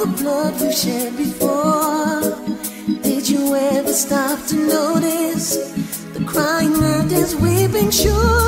the blood we've shed before? Did you ever stop to notice the crying earth is weeping? Ah,